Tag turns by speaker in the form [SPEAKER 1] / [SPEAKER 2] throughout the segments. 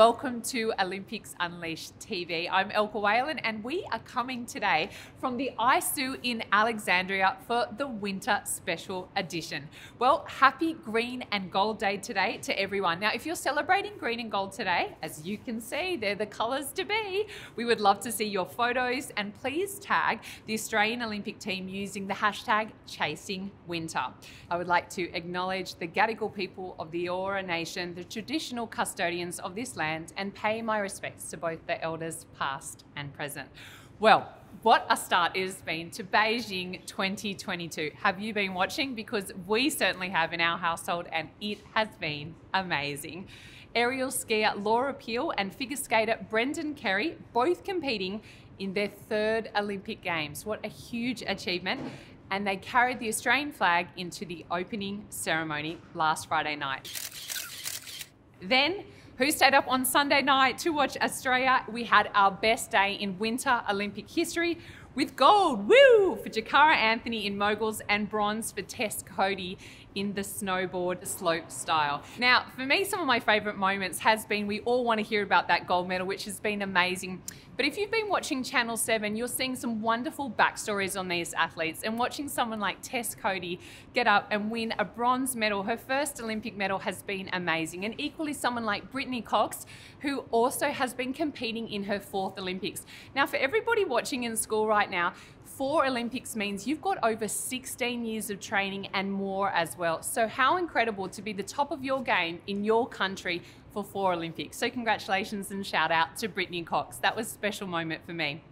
[SPEAKER 1] Welcome to Olympics Unleashed TV. I'm Elka Whalan and we are coming today from the Ice Zoo in Alexandria for the winter special edition. Well, happy green and gold day today to everyone. Now, if you're celebrating green and gold today, as you can see, they're the colours to be. We would love to see your photos and please tag the Australian Olympic team using the hashtag chasing winter. I would like to acknowledge the Gadigal people of the Eora Nation, the traditional custodians of this land and pay my respects to both the elders past and present. Well, what a start it has been to Beijing 2022. Have you been watching? Because we certainly have in our household and it has been amazing. Aerial skier Laura Peel and figure skater Brendan Kerry both competing in their third Olympic Games. What a huge achievement. And they carried the Australian flag into the opening ceremony last Friday night. Then who stayed up on Sunday night to watch Australia? We had our best day in winter Olympic history with gold, woo, for Jakara Anthony in moguls and bronze for Tess Coady in the snowboard slope style. Now, for me, some of my favorite moments has been we all want to hear about that gold medal, which has been amazing. But if you've been watching Channel 7, you're seeing some wonderful backstories on these athletes and watching someone like Tess Coady get up and win a bronze medal. Her first Olympic medal has been amazing. And equally someone like Britteny Cox, who also has been competing in her fourth Olympics. Now, for everybody watching in school right now, four Olympics means you've got over 16 years of training and more as well. So how incredible to be the top of your game in your country for four Olympics. So congratulations and shout out to Britteny Cox. That was a special moment for me.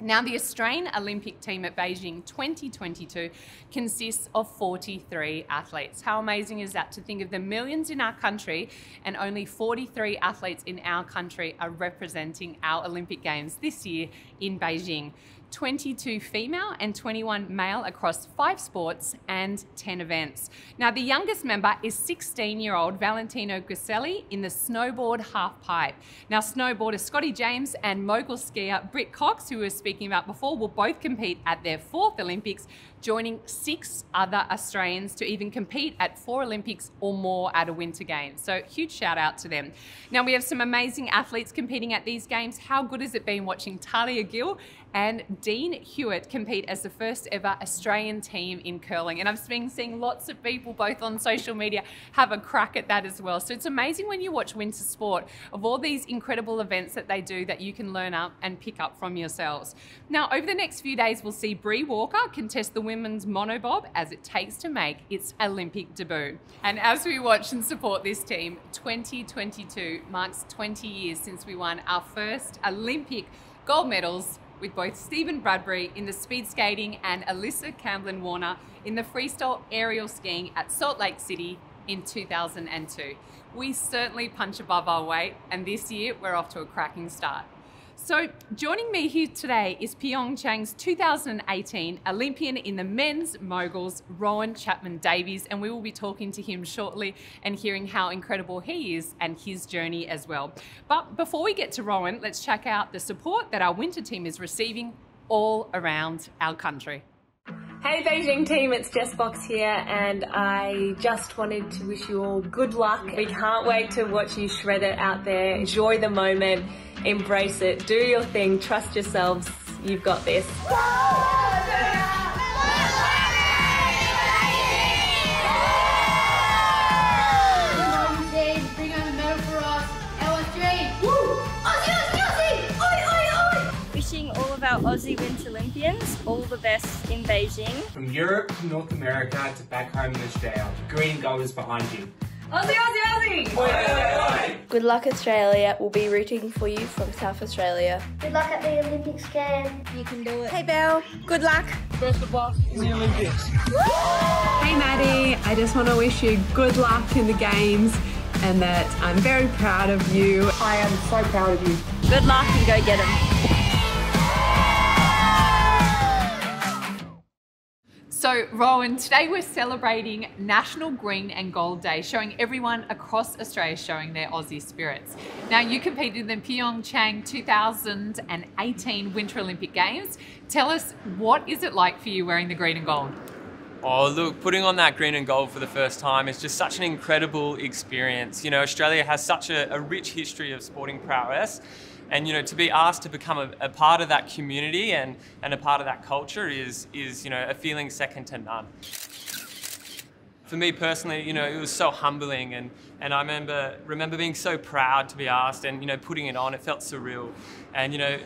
[SPEAKER 1] Now, the Australian Olympic team at Beijing 2022 consists of 43 athletes. How amazing is that to think of the millions in our country and only 43 athletes in our country are representing our Olympic Games this year in Beijing? 22 female and 21 male across five sports and 10 events. Now, the youngest member is 16 year old Valentino Guseli in the snowboard half pipe. Now, snowboarder Scotty James and mogul skier Britt Cox, who we were speaking about before, will both compete at their fourth Olympics joining six other Australians to even compete at four Olympics or more at a Winter Games. So huge shout out to them. Now we have some amazing athletes competing at these games. How good has it been watching Tahli Gill and Dean Hewitt compete as the first ever Australian team in curling. And I've been seeing lots of people both on social media have a crack at that as well. So it's amazing when you watch winter sport of all these incredible events that they do that you can learn up and pick up from yourselves. Now over the next few days we'll see Bree Walker contest the women's monobob as it takes to make its Olympic debut. And as we watch and support this team, 2022 marks 20 years since we won our first Olympic gold medals with both Stephen Bradbury in the speed skating and Alisa Camplin Warner in the freestyle aerial skiing at Salt Lake City in 2002. We certainly punch above our weight, and this year we're off to a cracking start. So, joining me here today is Pyeongchang's 2018 Olympian in the men's moguls, Rohan Chapman Davies, and we will be talking to him shortly and hearing how incredible he is and his journey as well. But before we get to Rohan, let's check out the support that our winter team is receiving all around our country.
[SPEAKER 2] Hey Beijing team, it's Jess Fox here and I just wanted to wish you all good luck. We can't wait to watch you shred it out there. Enjoy the moment embrace it, do your thing, trust yourselves, you've got this.
[SPEAKER 3] Wishing all of our Aussie Winter Olympians all the best in Beijing.
[SPEAKER 4] From Europe to North America to back home in Australia, green gold is behind you.
[SPEAKER 2] Aussie, Aussie, Aussie!
[SPEAKER 5] Good luck, Australia. We'll be rooting for you from South Australia.
[SPEAKER 6] Good luck at the Olympics game.
[SPEAKER 5] You can do it.
[SPEAKER 7] Hey, Belle. Good luck.
[SPEAKER 4] Best of luck in the Olympics.
[SPEAKER 8] Hey, Maddie. I just want to wish you good luck in the games and that I'm very proud of you.
[SPEAKER 4] I am so proud of you.
[SPEAKER 3] Good luck and go get them.
[SPEAKER 1] So, Rohan, today we're celebrating National Green and Gold Day, showing everyone across Australia showing their Aussie spirits. Now, you competed in the Pyeongchang 2018 Winter Olympic Games. Tell us, what is it like for you wearing the green and gold?
[SPEAKER 7] Oh, look, putting on that green and gold for the first time is just such an incredible experience. You know, Australia has such a, a rich history of sporting prowess. And, you know, to be asked to become a, a, part of that community and, and a part of that culture is, is, you know, a feeling second to none. For me personally, you know, it was so humbling and, and I remember, remember being so proud to be asked and, you know, putting it on, it felt surreal. And, you know,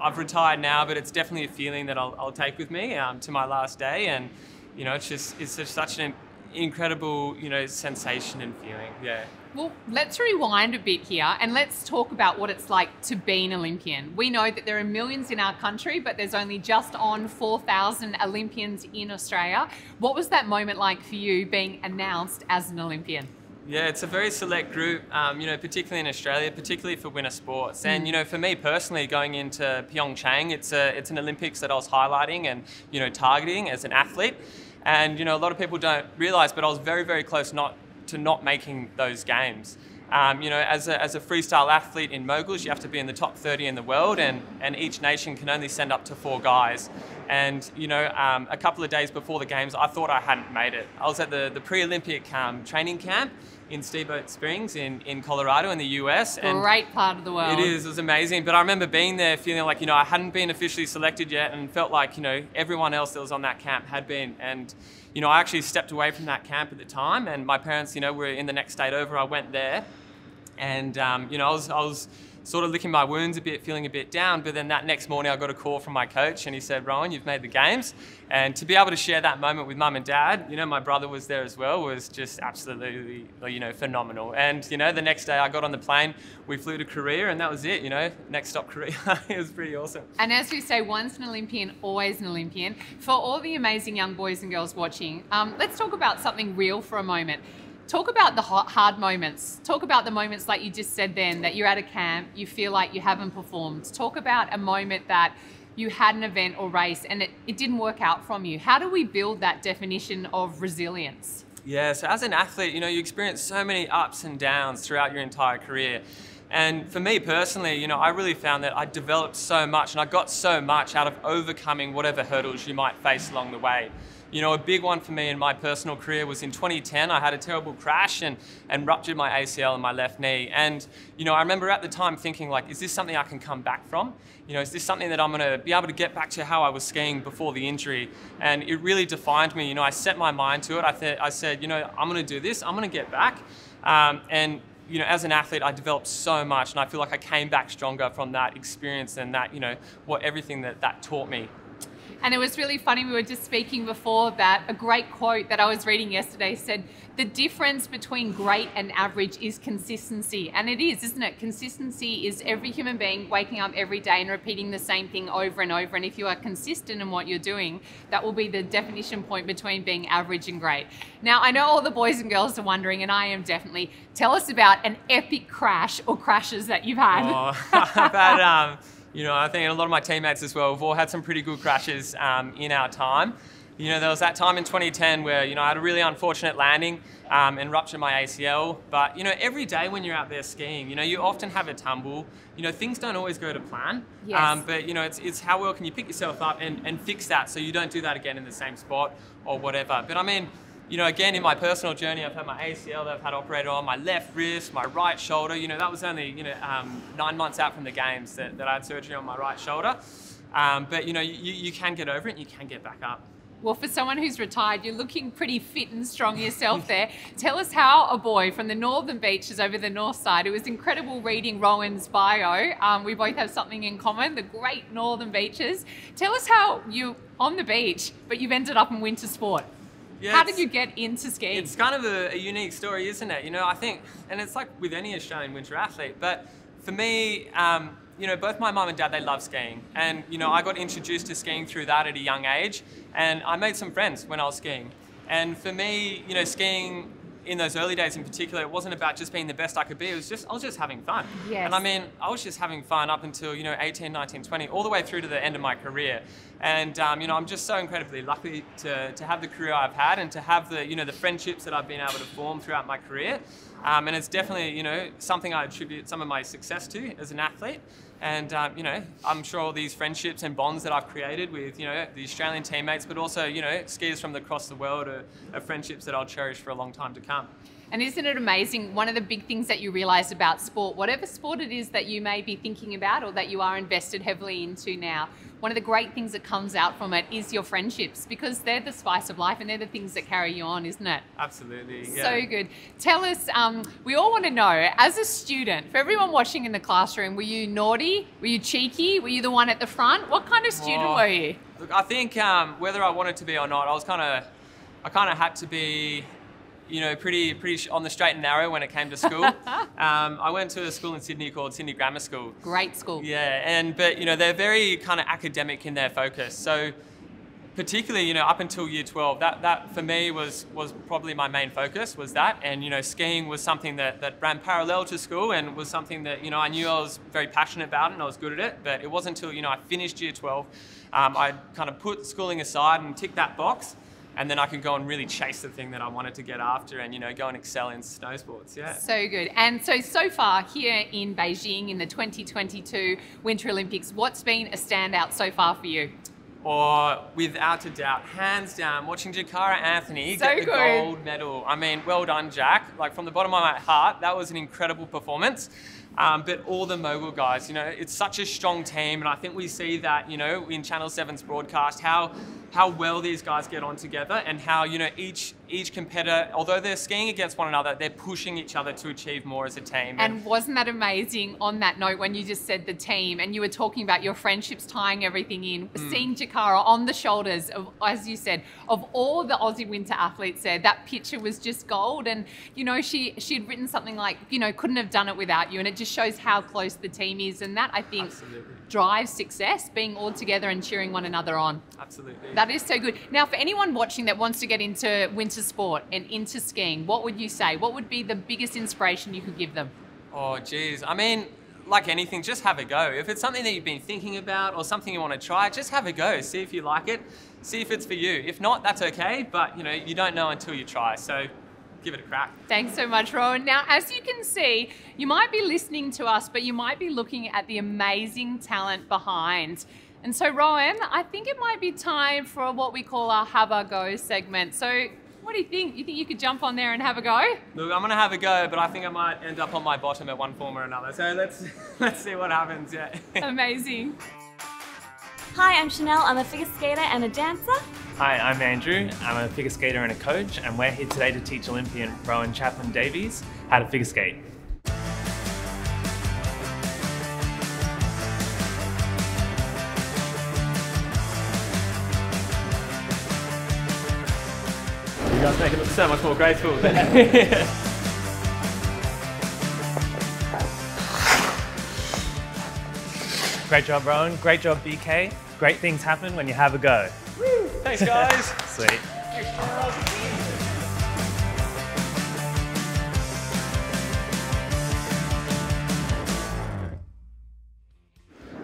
[SPEAKER 7] I've retired now, but it's definitely a feeling that I'll, I'll take with me um, to my last day. And, you know, it's just it's just such an incredible, you know, sensation and feeling. Yeah.
[SPEAKER 1] Well, let's rewind a bit here and let's talk about what it's like to be an Olympian. We know that there are millions in our country, but there's only just on 4,000 Olympians in Australia. What was that moment like for you being announced as an Olympian?
[SPEAKER 7] Yeah, it's a very select group, um, you know, particularly in Australia, particularly for winter sports. And, mm. you know, for me personally, going into Pyeongchang, it's, a, it's an Olympics that I was highlighting and, you know, targeting as an athlete. And, you know, a lot of people don't realise, but I was very, very close not to not making those games. Um, you know, as a, as a freestyle athlete in moguls, you have to be in the top 30 in the world, and, and each nation can only send up to four guys. And, you know, um, a couple of days before the games, I thought I hadn't made it. I was at the, the pre Olympic um, training camp in Steamboat Springs in, in Colorado in the US.
[SPEAKER 1] And Great part of the world.
[SPEAKER 7] It is, it was amazing. But I remember being there feeling like, you know, I hadn't been officially selected yet and felt like, you know, everyone else that was on that camp had been. And, you know, I actually stepped away from that camp at the time and my parents, you know, were in the next state over. I went there and, um, you know, I was, I was sort of licking my wounds a bit, feeling a bit down. But then that next morning, I got a call from my coach, and he said, "Rohan, you've made the games." And to be able to share that moment with mum and dad, you know, my brother was there as well, was just absolutely, you know, phenomenal. And you know, the next day I got on the plane, we flew to Korea, and that was it. You know, next stop Korea. it was pretty awesome.
[SPEAKER 1] And as we say, once an Olympian, always an Olympian. For all the amazing young boys and girls watching, um, let's talk about something real for a moment. Talk about the hard moments. Talk about the moments like you just said then that you're at a camp, you feel like you haven't performed. Talk about a moment that you had an event or race and it, it didn't work out from you. How do we build that definition of resilience?
[SPEAKER 7] Yeah, so as an athlete, you know, you experience so many ups and downs throughout your entire career. And for me personally, you know, I really found that I developed so much and I got so much out of overcoming whatever hurdles you might face along the way. You know, a big one for me in my personal career was in 2010. I had a terrible crash and, and ruptured my ACL in my left knee. And, you know, I remember at the time thinking, like, is this something I can come back from? You know, is this something that I'm going to be able to get back to how I was skiing before the injury? And it really defined me. You know, I set my mind to it. I, th- I said, you know, I'm going to do this. I'm going to get back. Um, and you know, as an athlete, I developed so much, and I feel like I came back stronger from that experience and that, you know, what everything that that taught me.
[SPEAKER 1] And it was really funny. We were just speaking before that a great quote that I was reading yesterday said, The difference between great and average is consistency. And it is, isn't it? Consistency is every human being waking up every day and repeating the same thing over and over. And if you are consistent in what you're doing, that will be the definition point between being average and great. Now, I know all the boys and girls are wondering, and I am definitely, tell us about an epic crash or crashes that you've had.
[SPEAKER 7] Oh. Um, you know, I think a lot of my teammates as well, we've all had some pretty good crashes um, in our time. You know, there was that time in 2010 where, you know, I had a really unfortunate landing um, and ruptured my ACL. But, you know, every day when you're out there skiing, you know, you often have a tumble. You know, things don't always go to plan.
[SPEAKER 1] Yes. Um,
[SPEAKER 7] but, you know, it's, it's how well can you pick yourself up and, and fix that so you don't do that again in the same spot or whatever. But I mean, you know, again, in my personal journey, I've had my ACL that I've had operated on, my left wrist, my right shoulder. You know, that was only, you know, um, nine months out from the games that, that I had surgery on my right shoulder. Um, but, you know, you, you can get over it and you can get back up.
[SPEAKER 1] Well, for someone who's retired, you're looking pretty fit and strong yourself there. Tell us how a boy from the northern beaches over the north side, it was incredible reading Rohan's bio. Um, we both have something in common, the great northern beaches. Tell us how you on the beach, but you've ended up in winter sport. Yeah, How did you get into skiing?
[SPEAKER 7] It's kind of a, a, unique story, isn't it? You know, I think, and it's like with any Australian winter athlete, but for me, um, you know, both my mum and dad, they love skiing. And, you know, I got introduced to skiing through that at a young age. And I made some friends when I was skiing. And for me, you know, skiing in those early days in particular, it wasn't about just being the best I could be. It was just, I was just having fun.
[SPEAKER 1] Yes.
[SPEAKER 7] And I mean, I was just having fun up until, you know, 18, 19, 20, all the way through to the end of my career. And um, you know, I'm just so incredibly lucky to, to have the career I've had and to have the you know the friendships that I've been able to form throughout my career. Um, and it's definitely you know something I attribute some of my success to as an athlete. And um, you know, I'm sure all these friendships and bonds that I've created with you know the Australian teammates, but also you know skiers from across the world are, are friendships that I'll cherish for a long time to come.
[SPEAKER 1] And isn't it amazing? One of the big things that you realize about sport, whatever sport it is that you may be thinking about or that you are invested heavily into now, one of the great things that comes out from it is your friendships because they're the spice of life and they're the things that carry you on, isn't it?
[SPEAKER 7] Absolutely. Yeah.
[SPEAKER 1] So good. Tell us, um, we all want to know, as a student, for everyone watching in the classroom, were you naughty? Were you cheeky? Were you the one at the front? What kind of student
[SPEAKER 7] Oh,
[SPEAKER 1] were you?
[SPEAKER 7] Look, I think um, whether I wanted to be or not, I was kind of, I kind of had to be, you know, pretty, pretty sh- on the straight and narrow when it came to school. um, I went to a school in Sydney called Sydney Grammar School.
[SPEAKER 1] Great school.
[SPEAKER 7] Yeah, and but you know they're very kind of academic in their focus. So particularly, you know, up until year 12, that, that for me was, was probably my main focus was that. And, you know, skiing was something that, that ran parallel to school and was something that, you know, I knew I was very passionate about and I was good at it. But it wasn't until, you know, I finished year 12, um, I kind of put schooling aside and ticked that box. And then I can go and really chase the thing that I wanted to get after and, you know, go and excel in snow sports. Yeah.
[SPEAKER 1] So good. And so, so far here in Beijing in the 2022 Winter Olympics, what's been a standout so far for you?
[SPEAKER 7] or without a doubt, hands down, watching Jakara Anthony
[SPEAKER 1] So
[SPEAKER 7] get the
[SPEAKER 1] good.
[SPEAKER 7] gold medal. I mean, well done, Jack. Like from the bottom of my heart, that was an incredible performance. Um, but all the mogul guys, you know, it's such a strong team, and I think we see that, you know, in Channel 7's broadcast, how how well these guys get on together, and how you know each each competitor, although they're skiing against one another, they're pushing each other to achieve more as a team.
[SPEAKER 1] And wasn't that amazing on that note when you just said the team and you were talking about your friendships tying everything in?
[SPEAKER 7] Mm.
[SPEAKER 1] Seeing Jakara on the shoulders of, as you said, of all the Aussie winter athletes there, that picture was just gold. And you know, she she had written something like, you know, couldn't have done it without you. And it just shows how close the team is, and that I think
[SPEAKER 7] Absolutely.
[SPEAKER 1] Drives success, being all together and cheering one another on.
[SPEAKER 7] Absolutely.
[SPEAKER 1] That is so good. Now, for anyone watching that wants to get into winter sport and into skiing, what would you say? What would be the biggest inspiration you could give them?
[SPEAKER 7] Oh, geez. I mean, like anything, just have a go. If it's something that you've been thinking about or something you want to try, just have a go. See if you like it. See if it's for you. If not, that's okay. But you know, you don't know until you try. So give it a crack.
[SPEAKER 1] Thanks so much, Rohan. Now, as you can see, you might be listening to us, but you might be looking at the amazing talent behind. And so, Rohan, I think it might be time for what we call our Have a Go segment. So, what do you think? You think you could jump on there and have a go?
[SPEAKER 7] Look, I'm gonna have a go, but I think I might end up on my bottom at one form or another. So let's let's see what happens. Yeah.
[SPEAKER 1] Amazing.
[SPEAKER 3] Hi, I'm Chanel. I'm a figure skater and a dancer.
[SPEAKER 9] Hi, I'm Andrew. I'm a figure skater and a coach, and we're here today to teach Olympian Rohan Chapman Davies how to figure skate. You guys make it look so much more graceful. Great job, Rohan. Great job, BK. Great things happen when you have a go.
[SPEAKER 7] Thanks, guys.
[SPEAKER 9] Sweet.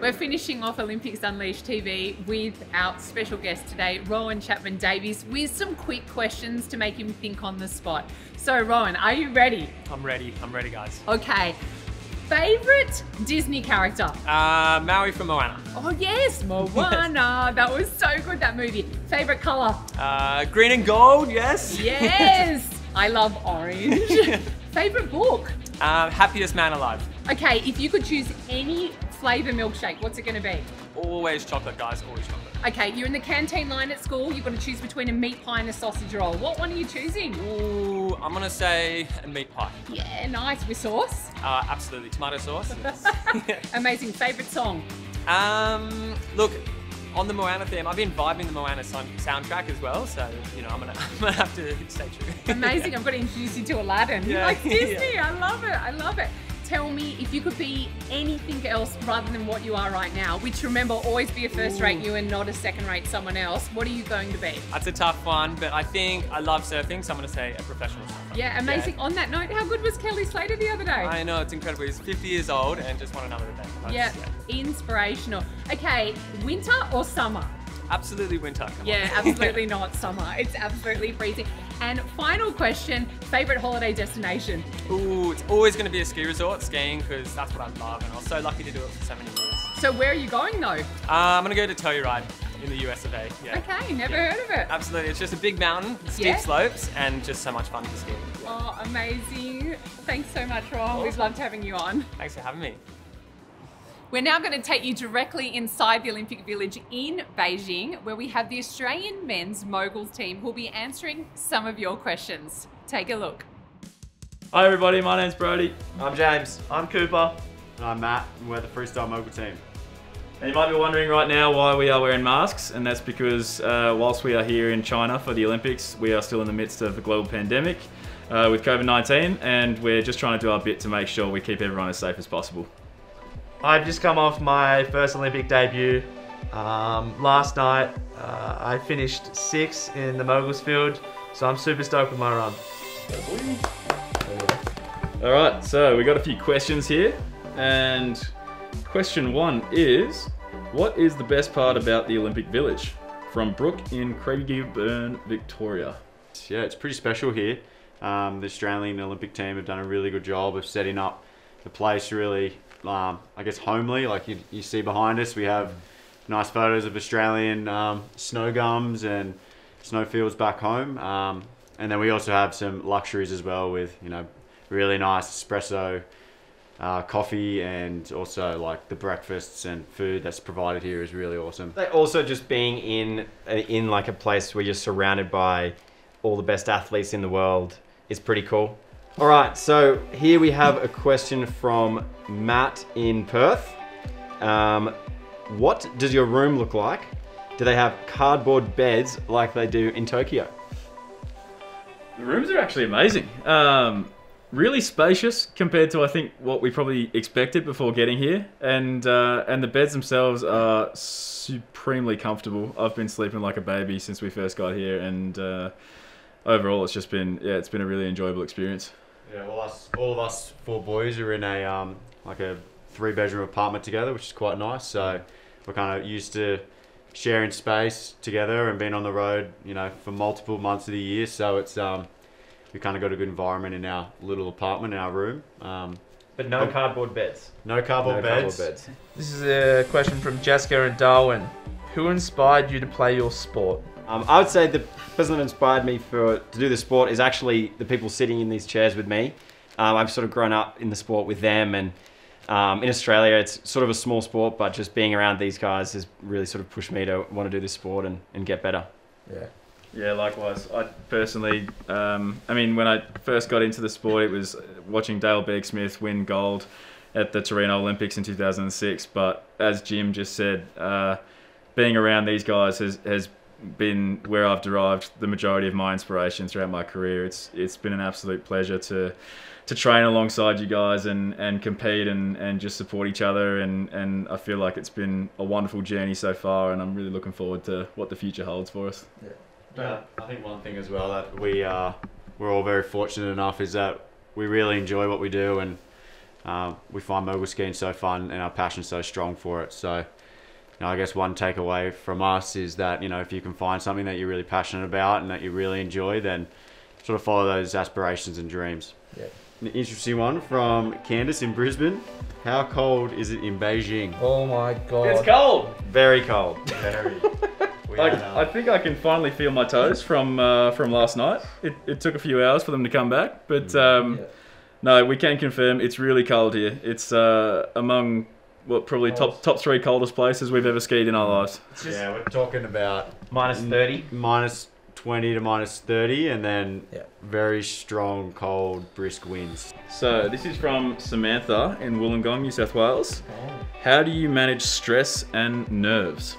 [SPEAKER 1] We're finishing off Olympics Unleashed TV with our special guest today, Rohan Chapman Davies, with some quick questions to make him think on the spot. So, Rohan, are you ready?
[SPEAKER 7] I'm ready. I'm ready, guys.
[SPEAKER 1] Okay. Favorite Disney character?
[SPEAKER 7] Uh, Maui from Moana.
[SPEAKER 1] Oh, yes, Moana. that was so good, that movie. Favorite color?
[SPEAKER 7] Uh, green and gold. Yes.
[SPEAKER 1] Yes. I love orange. Favorite book?
[SPEAKER 7] Uh, happiest man alive.
[SPEAKER 1] Okay, if you could choose any flavor milkshake, what's it going to be?
[SPEAKER 7] Always chocolate, guys. Always chocolate.
[SPEAKER 1] Okay, you're in the canteen line at school. You've got to choose between a meat pie and a sausage roll. What one are you choosing?
[SPEAKER 7] Ooh, I'm gonna say a meat pie.
[SPEAKER 1] Yeah, nice with sauce.
[SPEAKER 7] Uh, absolutely, tomato sauce.
[SPEAKER 1] Amazing. Favorite song?
[SPEAKER 7] um, look, on the Moana theme, I've been vibing the Moana soundtrack as well, so you know I'm gonna, I'm gonna have to stay true.
[SPEAKER 1] Amazing. I've got to introduce you to Aladdin.
[SPEAKER 7] Yeah,
[SPEAKER 1] like
[SPEAKER 7] yeah.
[SPEAKER 1] Disney. I love it. I love it. Tell me if you could be anything else rather than what you are right now, which remember always be a first rate you and not a second rate someone else. What are you going to be?
[SPEAKER 7] That's a tough one, but I think I love surfing, so I'm gonna say a professional surfer.
[SPEAKER 1] Yeah, amazing. On that note, how good was Kelly Slater the other day?
[SPEAKER 7] I know it's incredible. He's 50 years old and just won another event.
[SPEAKER 1] Yeah, inspirational. Okay, winter or summer?
[SPEAKER 7] Absolutely winter. Come
[SPEAKER 1] Yeah, absolutely not summer. It's absolutely freezing. And final question favorite holiday destination?
[SPEAKER 7] Ooh, it's always going to be a ski resort, skiing, because that's what I love, and I was so lucky to do it for so many years.
[SPEAKER 1] So, where are you going though?
[SPEAKER 7] Uh, I'm going to go to Telluride in the US of A. Yeah.
[SPEAKER 1] Okay, never
[SPEAKER 7] Yeah.
[SPEAKER 1] heard of it.
[SPEAKER 7] Absolutely. It's just a big mountain, steep
[SPEAKER 1] Yeah.
[SPEAKER 7] slopes, and just so much fun to ski.
[SPEAKER 1] Oh, amazing. Thanks so much, Ron. We've loved having you on.
[SPEAKER 7] Thanks for having me.
[SPEAKER 1] We're now going to take you directly inside the Olympic Village in Beijing, where we have the Australian men's moguls team who will be answering some of your questions. Take a look.
[SPEAKER 10] Hi everybody, my name's Brody.
[SPEAKER 11] I'm James.
[SPEAKER 10] I'm Cooper.
[SPEAKER 11] And I'm Matt, and we're the freestyle mogul team.
[SPEAKER 10] And you might be wondering right now why we are wearing masks, and that's because uh, whilst we are here in China for the Olympics, we are still in the midst of a global pandemic uh, with COVID-19, and we're just trying to do our bit to make sure we keep everyone as safe as possible.
[SPEAKER 11] I've just come off my first Olympic debut. Um, last night, uh, I finished sixth in the moguls field, so I'm super stoked with my run.
[SPEAKER 10] All right, so we got a few questions here, and question one is, what is the best part about the Olympic Village? From Brooke in Craigieburn, Victoria.
[SPEAKER 11] Yeah, it's pretty special here. Um, the Australian Olympic team have done a really good job of setting up the place really, um, I guess, homely. Like you, you see behind us, we have nice photos of Australian um, snow gums and snowfields back home. Um, and then we also have some luxuries as well with, you know, really nice espresso uh, coffee and also like the breakfasts and food that's provided here is really awesome.
[SPEAKER 12] Also just being in uh, in like a place where you're surrounded by all the best athletes in the world is pretty cool. All right, so here we have a question from Matt in Perth. Um, what does your room look like? Do they have cardboard beds like they do in Tokyo?
[SPEAKER 10] The rooms are actually amazing. Um, really spacious compared to I think what we probably expected before getting here, and uh, and the beds themselves are supremely comfortable. I've been sleeping like a baby since we first got here, and uh, overall it's just been yeah, it's been a really enjoyable experience.
[SPEAKER 11] Yeah, well, us, all of us four boys are in a um, like a three bedroom apartment together, which is quite nice. So we're kind of used to sharing space together and being on the road, you know, for multiple months of the year. So it's um, we kind of got a good environment in our little apartment, in our room. Um,
[SPEAKER 12] But no cardboard beds.
[SPEAKER 11] No cardboard
[SPEAKER 12] No
[SPEAKER 11] beds.
[SPEAKER 12] cardboard beds.
[SPEAKER 13] This is a question from Jessica and Darwin. Who inspired you to play your sport?
[SPEAKER 12] Um, I would say the person that inspired me for to do the sport is actually the people sitting in these chairs with me. Um, I've sort of grown up in the sport with them, and um, in Australia, it's sort of a small sport, but just being around these guys has really sort of pushed me to want to do this sport and, and get better.
[SPEAKER 10] Yeah. Yeah, likewise. I personally, um, I mean, when I first got into the sport, it was watching Dale Begg-Smith win gold at the Torino Olympics in 2006. But as Jim just said, uh, being around these guys has, has been where I've derived the majority of my inspiration throughout my career. It's it's been an absolute pleasure to to train alongside you guys and, and compete and, and just support each other and, and I feel like it's been a wonderful journey so far and I'm really looking forward to what the future holds for us.
[SPEAKER 11] Yeah, I think one thing as well that we uh, we're all very fortunate enough is that we really enjoy what we do and uh, we find mogul skiing so fun and our passion so strong for it. So, you know, I guess one takeaway from us is that you know if you can find something that you're really passionate about and that you really enjoy, then sort of follow those aspirations and dreams.
[SPEAKER 13] Yeah.
[SPEAKER 11] An interesting one from Candice in Brisbane. How cold is it in Beijing?
[SPEAKER 13] Oh my god.
[SPEAKER 10] It's cold.
[SPEAKER 12] Very cold.
[SPEAKER 11] Very.
[SPEAKER 10] I, I think I can finally feel my toes from uh, from last night. It, it took a few hours for them to come back, but um, no, we can confirm it's really cold here. It's uh, among what probably top top three coldest places we've ever skied in our lives.
[SPEAKER 11] yeah, we're talking about
[SPEAKER 12] minus 30,
[SPEAKER 11] minus 20 to minus 30, and then very strong, cold, brisk winds.
[SPEAKER 10] So this is from Samantha in Wollongong, New South Wales. How do you manage stress and nerves?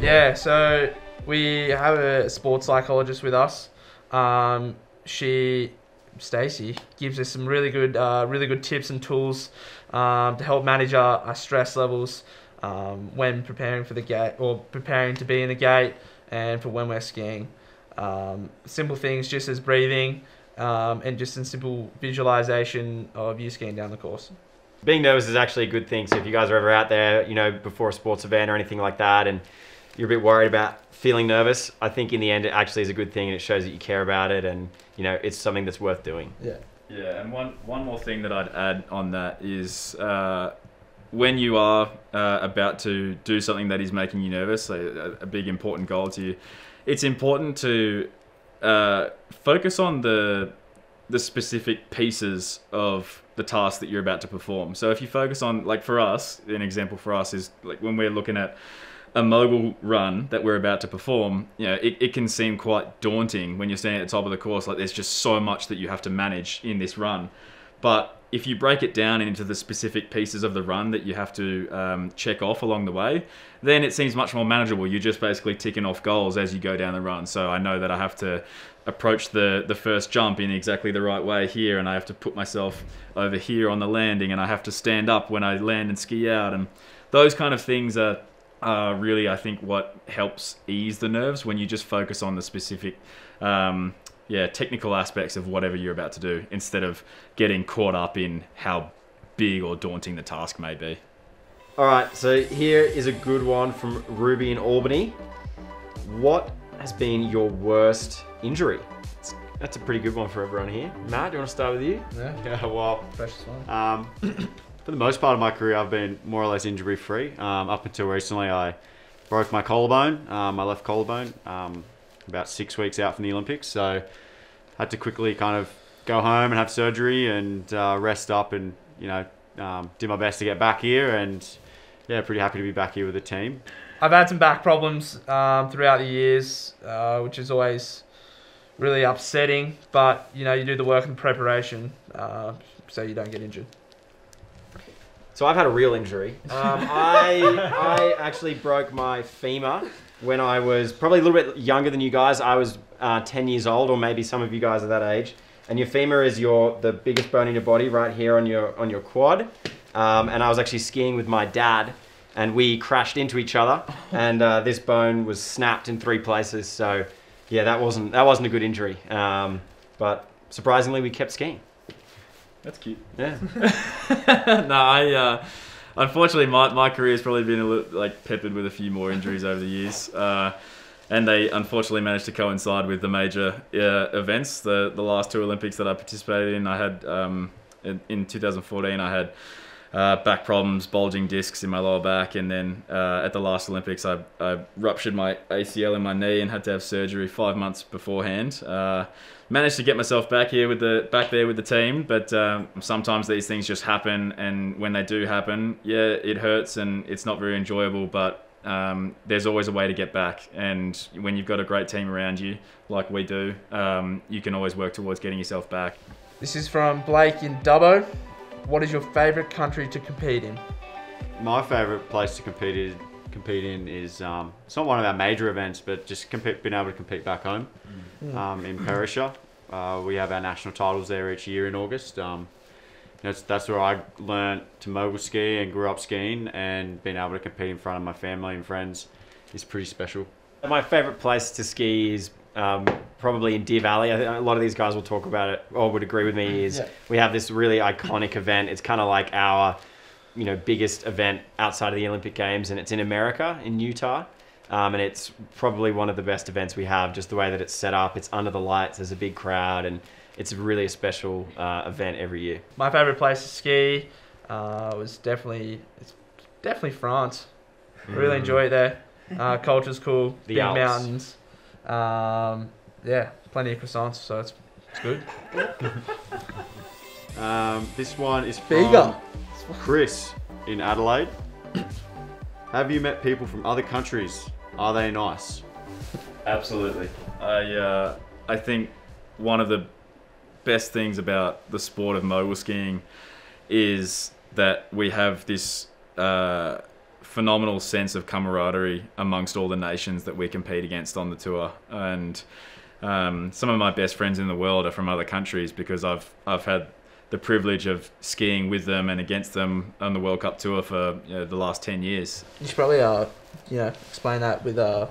[SPEAKER 13] Yeah, so we have a sports psychologist with us. Um, she, Stacey, gives us some really good, uh, really good tips and tools um, to help manage our, our stress levels um, when preparing for the gate or preparing to be in the gate and for when we're skiing. Um, simple things just as breathing um, and just in simple visualization of you skiing down the course.
[SPEAKER 12] Being nervous is actually a good thing. So if you guys are ever out there, you know, before a sports event or anything like that, and you're a bit worried about feeling nervous, I think in the end it actually is a good thing and it shows that you care about it and you know it's something that's worth doing.
[SPEAKER 13] Yeah.
[SPEAKER 10] Yeah, and one one more thing that I'd add on that is uh, when you are uh, about to do something that is making you nervous, a, a big important goal to you, it's important to uh, focus on the the specific pieces of the task that you're about to perform. So if you focus on, like for us, an example for us is like when we're looking at a mogul run that we're about to perform, you know, it, it can seem quite daunting when you're standing at the top of the course. Like there's just so much that you have to manage in this run. But if you break it down into the specific pieces of the run that you have to um, check off along the way, then it seems much more manageable. You're just basically ticking off goals as you go down the run. So I know that I have to approach the, the first jump in exactly the right way here, and I have to put myself over here on the landing, and I have to stand up when I land and ski out. And those kind of things are, are really, I think, what helps ease the nerves when you just focus on the specific. Um, yeah, technical aspects of whatever you're about to do instead of getting caught up in how big or daunting the task may be.
[SPEAKER 12] All right, so here is a good one from Ruby in Albany. What has been your worst injury? That's a pretty good one for everyone here. Matt, do you want to start with you?
[SPEAKER 13] Yeah.
[SPEAKER 11] Yeah, well,
[SPEAKER 13] Precious one.
[SPEAKER 11] Um, for the most part of my career, I've been more or less injury free. Um, up until recently, I broke my collarbone, um, my left collarbone, um, about six weeks out from the Olympics. So had to quickly kind of go home and have surgery and uh, rest up and you know um, do my best to get back here. And yeah, pretty happy to be back here with the team.
[SPEAKER 13] I've had some back problems um, throughout the years, uh, which is always really upsetting. But you know, you do the work and preparation uh, so you don't get injured.
[SPEAKER 12] So I've had a real injury. Um, I I actually broke my femur when I was probably a little bit younger than you guys. I was uh, 10 years old, or maybe some of you guys are that age. And your femur is your the biggest bone in your body, right here on your on your quad. Um, and I was actually skiing with my dad, and we crashed into each other, and uh, this bone was snapped in three places. So, yeah, that wasn't that wasn't a good injury. Um, but surprisingly, we kept skiing.
[SPEAKER 10] That's cute.
[SPEAKER 12] Yeah.
[SPEAKER 10] no, I uh, unfortunately my, my career has probably been a little, like peppered with a few more injuries over the years, uh, and they unfortunately managed to coincide with the major uh, events. The the last two Olympics that I participated in, I had um, in, in 2014, I had. Uh, back problems, bulging discs in my lower back, and then uh, at the last Olympics, I, I, ruptured my ACL in my knee and had to have surgery five months beforehand. Uh, managed to get myself back here with the back there with the team, but um, sometimes these things just happen, and when they do happen, yeah, it hurts and it's not very enjoyable, but. Um, there's always a way to get back, and when you've got a great team around you, like we do, um, you can always work towards getting yourself back.
[SPEAKER 13] This is from Blake in Dubbo. What is your favourite country to compete in?
[SPEAKER 11] My favourite place to compete in, compete in is um, it's not one of our major events, but just compete, being able to compete back home
[SPEAKER 13] Mm.
[SPEAKER 11] um, in Perisher. Uh, we have our national titles there each year in August. Um, that's that's where I learned to mogul ski and grew up skiing, and being able to compete in front of my family and friends is pretty special.
[SPEAKER 12] My favorite place to ski is um, probably in Deer Valley. I think a lot of these guys will talk about it or would agree with me. Is
[SPEAKER 13] Yeah.
[SPEAKER 12] we have this really iconic event. It's kind of like our, you know, biggest event outside of the Olympic Games, and it's in America, in Utah. Um, and it's probably one of the best events we have. Just the way that it's set up. It's under the lights. There's a big crowd, and it's really a special uh, event every year.
[SPEAKER 13] My favourite place to ski uh, was definitely it's definitely France. I really
[SPEAKER 12] Mm.
[SPEAKER 13] enjoy it there. Uh, culture's cool.
[SPEAKER 12] The
[SPEAKER 13] big
[SPEAKER 12] Alps.
[SPEAKER 13] mountains. Um, yeah, plenty of croissants, so it's it's good.
[SPEAKER 11] Um, this one is from
[SPEAKER 13] Bigger.
[SPEAKER 11] Chris in Adelaide. Have you met people from other countries? Are they nice?
[SPEAKER 10] Absolutely. I uh, I think one of the best things about the sport of mogul skiing is that we have this uh, phenomenal sense of camaraderie amongst all the nations that we compete against on the tour, and um, some of my best friends in the world are from other countries because I've I've had the privilege of skiing with them and against them on the World Cup tour for you know, the last ten years.
[SPEAKER 13] You should probably uh, you know, explain that with uh,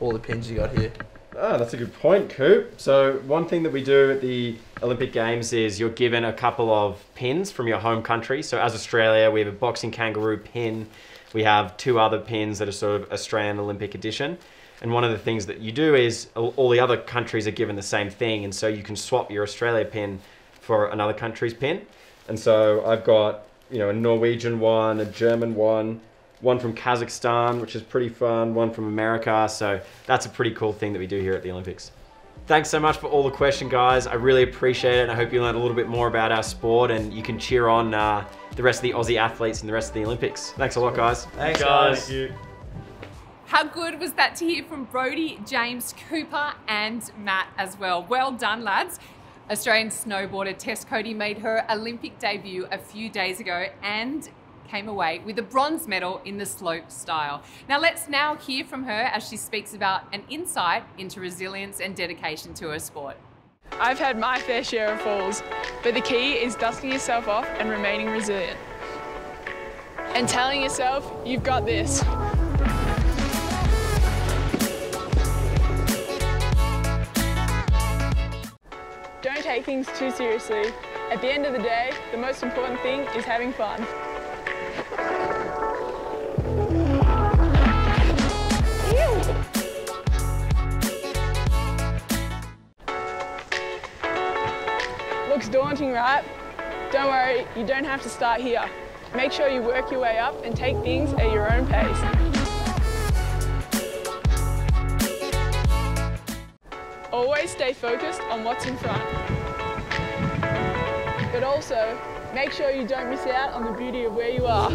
[SPEAKER 13] all the pins you got here.
[SPEAKER 12] Ah, that's a good point, Coop. So one thing that we do at the Olympic Games is you're given a couple of pins from your home country. So as Australia, we have a boxing kangaroo pin. we have two other pins that are sort of Australian Olympic edition. And one of the things that you do is all the other countries are given the same thing, and so you can swap your Australia pin for another country's pin. And so I've got you know a Norwegian one, a German one, one from Kazakhstan, which is pretty fun, one from America. So that's a pretty cool thing that we do here at the Olympics. Thanks so much for all the question, guys. I really appreciate it. And I hope you learned a little bit more about our sport and you can cheer on uh, the rest of the Aussie athletes and the rest of the Olympics. Thanks a lot, guys.
[SPEAKER 10] Thanks, guys. Thank you.
[SPEAKER 1] How good was that to hear from Brody, James, Cooper, and Matt as well? Well done, lads. Australian snowboarder Tess Coady made her Olympic debut a few days ago and came away with a bronze medal in the slope style. Now let's now hear from her as she speaks about an insight into resilience and dedication to her sport.
[SPEAKER 14] I've had my fair share of falls, but the key is dusting yourself off and remaining resilient. And telling yourself, you've got this. Things too seriously. At the end of the day, the most important thing is having fun. Looks daunting, right? Don't worry, you don't have to start here. Make sure you work your way up and take things at your own pace. Always stay focused on what's in front. But also, make sure you don't miss out on the beauty of where you are.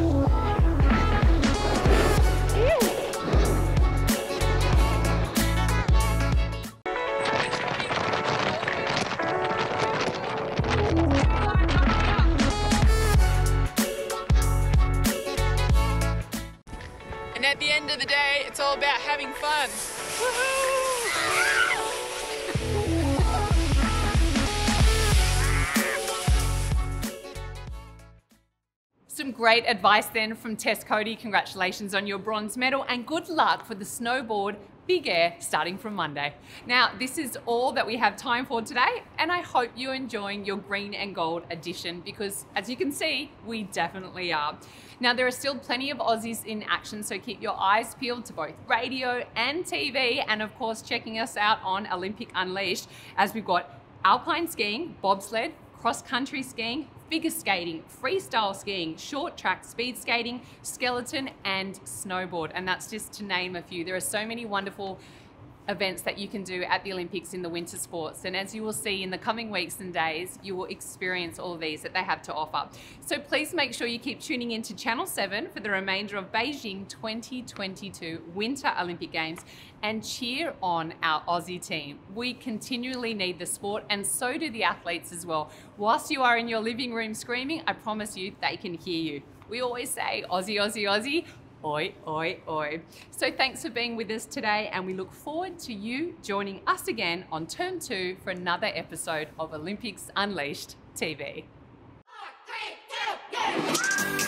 [SPEAKER 14] And at the end of the day, it's all about having fun.
[SPEAKER 1] Great advice then from Tess Coady. Congratulations on your bronze medal and good luck for the snowboard Big Air starting from Monday. Now, this is all that we have time for today, and I hope you're enjoying your green and gold edition because, as you can see, we definitely are. Now, there are still plenty of Aussies in action, so keep your eyes peeled to both radio and TV, and of course, checking us out on Olympic Unleashed as we've got alpine skiing, bobsled, cross country skiing, figure skating, freestyle skiing, short track speed skating, skeleton, and snowboard. And that's just to name a few. There are so many wonderful events that you can do at the Olympics in the winter sports. And as you will see in the coming weeks and days, you will experience all these that they have to offer. So please make sure you keep tuning into Channel 7 for the remainder of Beijing 2022 Winter Olympic Games and cheer on our Aussie team. We continually need the sport and so do the athletes as well. Whilst you are in your living room screaming, I promise you they can hear you. We always say Aussie, Aussie, Aussie. Oi, oi, oi. So thanks for being with us today, and we look forward to you joining us again on term two for another episode of Olympics Unleashed TV.
[SPEAKER 15] One, three, two,